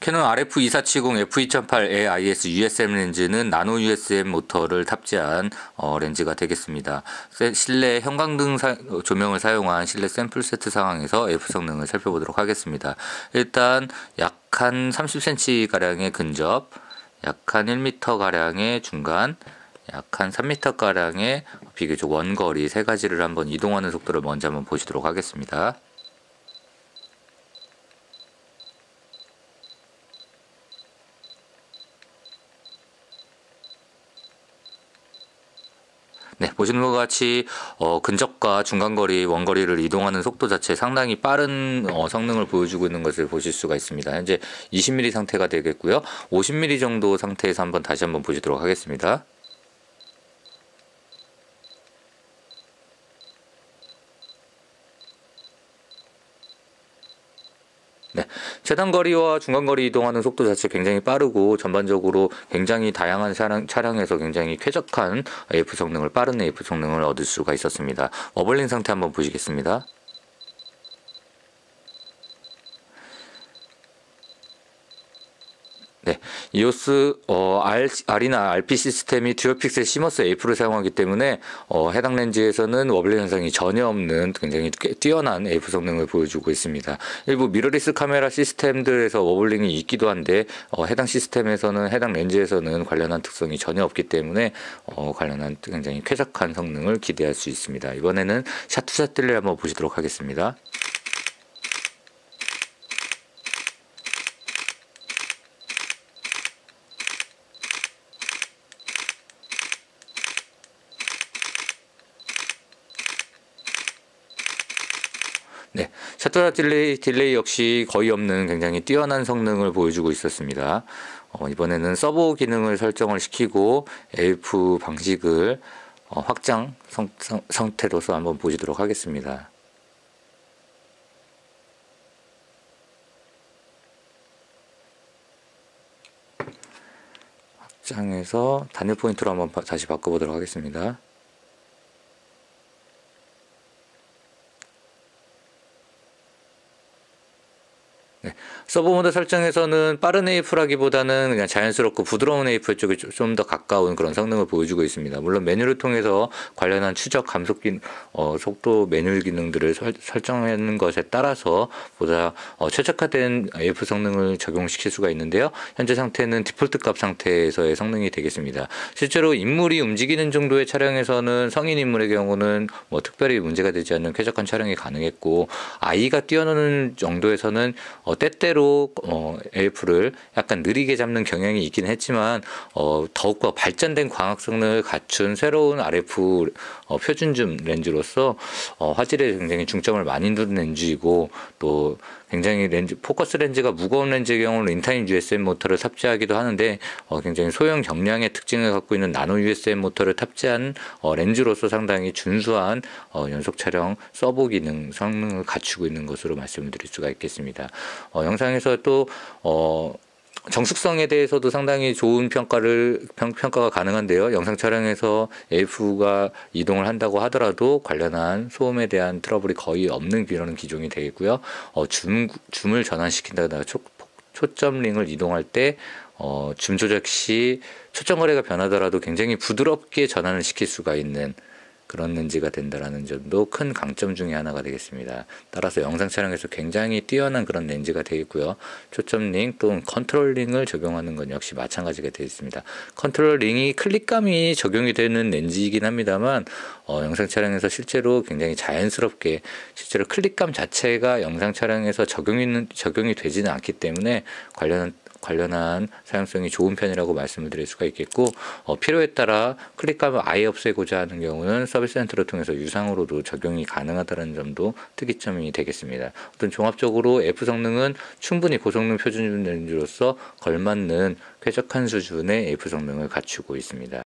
캐논 RF2470 f2.8 L IS USM 렌즈는 nano USM 모터를 탑재한 어, 렌즈가 되겠습니다. 세- 실내 형광등 사- 어, 조명을 사용한 실내 샘플 세트 상황에서 AF 성능을 살펴보도록 하겠습니다. 일단 약 한 30cm 가량의 근접, 약 한 1m 가량의 중간, 약한 3m 가량의 비교적 원거리 세 가지를 한번 이동하는 속도를 먼저 한번 보시도록 하겠습니다. 네, 보시는 것 같이 어, 근접과 중간거리, 원거리를 이동하는 속도 자체 상당히 빠른 어, 성능을 보여주고 있는 것을 보실 수가 있습니다. 현재 20mm 상태가 되겠고요. 50mm 정도 상태에서 한번 다시 한번 보시도록 하겠습니다. 네, 최단 거리와 중간 거리 이동하는 속도 자체 굉장히 빠르고 전반적으로 굉장히 다양한 차량, 차량에서 굉장히 쾌적한 AF 성능을 빠른 AF 성능을 얻을 수가 있었습니다. wobbling 상태 한번 보시겠습니다. 네, EOS 어, R, R이나 RP 시스템이 듀얼 픽셀 시머스 AF를 사용하기 때문에 어, 해당 렌즈에서는 wobbling 현상이 전혀 없는 굉장히 꽤 뛰어난 AF 성능을 보여주고 있습니다. 일부 미러리스 카메라 시스템들에서 wobbling이 있기도 한데 어, 해당 시스템에서는 해당 렌즈에서는 관련한 특성이 전혀 없기 때문에 어, 관련한 굉장히 쾌적한 성능을 기대할 수 있습니다. 이번에는 shot to shot delay 한번 보시도록 하겠습니다. 네, 셔터 delay, delay 역시 거의 없는 굉장히 뛰어난 성능을 보여주고 있었습니다. 어, 이번에는 servo 기능을 설정을 시키고 AF 방식을 어, 확장 성, 성, 상태로서 한번 보시도록 하겠습니다. 확장해서 단일 포인트로 한번 바- 다시 바꿔보도록 하겠습니다. 서버 모드 설정에서는 빠른 AF라기보다는 그냥 자연스럽고 부드러운 AF 쪽에 좀 더 가까운 그런 성능을 보여주고 있습니다. 물론 메뉴를 통해서 관련한 추적 감속 기 어, 속도 메뉴 기능들을 설, 설정하는 것에 따라서 보다 어, 최적화된 AF 성능을 적용시킬 수가 있는데요. 현재 상태는 디폴트 값 상태에서의 성능이 되겠습니다. 실제로 인물이 움직이는 정도의 차량에서는 성인 인물의 경우는 뭐 특별히 문제가 되지 않는 쾌적한 촬영이 가능했고 아이가 뛰어노는 정도에서는 어, 때때로 어, AF를 약간 느리게 잡는 경향이 있긴 했지만 어, 더욱더 발전된 광학 성능을 갖춘 새로운 RF 어, 표준줌 렌즈로서 어, 화질에 굉장히 중점을 많이 두는 렌즈이고 또 굉장히 렌즈 포커스 렌즈가 무거운 렌즈의 경우는 링타입 USM 모터를 탑재하기도 하는데 어, 굉장히 소형 경량의 특징을 갖고 있는 nano USM 모터를 탑재한 어, 렌즈로서 상당히 준수한 어, 연속 촬영 서버 기능 성능을 갖추고 있는 것으로 말씀을 드릴 수가 있겠습니다. 어, 영상에서 또 어, 정숙성에 대해서도 상당히 좋은 평가를 평, 평가가 가능한데요. 영상 촬영에서 AF가 이동을 한다고 하더라도 관련한 소음에 대한 트러블이 거의 없는 그런 기종이 되겠고요. 어, 줌 줌을 전환시킨다거나 초, 초점 링을 이동할 때 어, 줌 조작 시 초점 거리가 변하더라도 굉장히 부드럽게 전환을 시킬 수가 있는 그런 렌즈가 된다라는 점도 큰 강점 중에 하나가 되겠습니다. 따라서 영상 촬영에서 굉장히 뛰어난 그런 렌즈가 되겠고요. 초점 링 또는 컨트롤 링을 적용하는 건 역시 마찬가지가 되겠습니다. 컨트롤 링이 클릭감이 적용이 되는 렌즈이긴 합니다만 어, 영상 촬영에서 실제로 굉장히 자연스럽게 실제로 클릭감 자체가 영상 촬영에서 적용이 적용이 되지는 않기 때문에 관련 관련한 사용성이 좋은 편이라고 말씀을 드릴 수가 있겠고 어, 필요에 따라 클릭감을 아예 없애고자 하는 경우는 서비스 센터를 통해서 유상으로도 적용이 가능하다는 점도 특이점이 되겠습니다. 어떤 종합적으로 F 성능은 충분히 고성능 표준 렌즈로서 걸맞는 쾌적한 수준의 F 성능을 갖추고 있습니다.